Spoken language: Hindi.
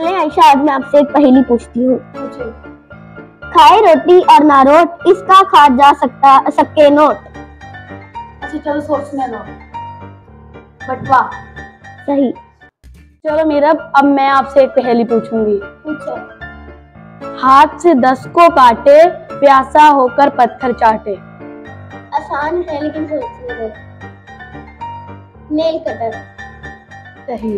चले आयशा अच्छा, आज मैं आपसे एक पहेली पूछती हूँ। खाए रोटी और ना रोट इसका खा जा सकता सके नोट? अच्छा चलो सोचने लो बटवा। सही। चलो मेरा अब मैं आपसे एक पहेली पूछूँगी। पूछो। हाथ से दस को काटे प्यासा होकर पत्थर चाटे। आसान है लेकिन सोचने दो नेल कटर। सही।